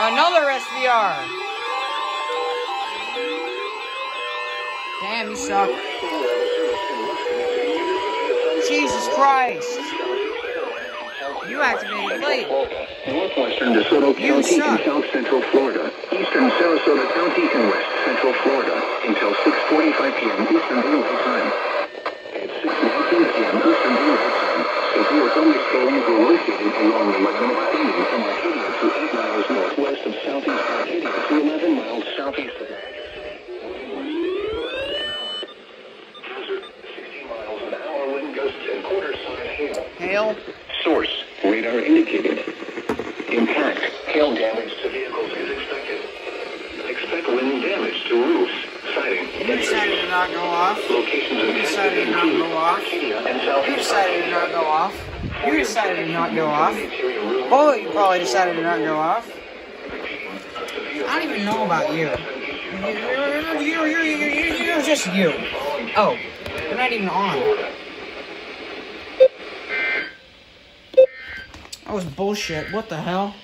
Another SVR. Damn, you suck. Jesus Christ. You activated late. Northwestern DeSoto County and South Central Florida. Eastern Sarasota County and West Central Florida until 6.45 p.m. Eastern Daylight Time. At 6.19 p.m. Eastern Daylight Time, severe thunderstorms were located along the Laguna Canyon from and quarter sign hail. Source, radar indicated. Impact, hail damage to vehicles is expected. Expect wind damage to roofs, siding, You decided to not go off. locations You in decided to not go off. You decided to not go off. You decided to not go off. interior roof. Both of you probably decided to not go off. Even know about you. You're, you're, you're, you're, you're, you're just you. Oh, you're not even on. That was bullshit. What the hell?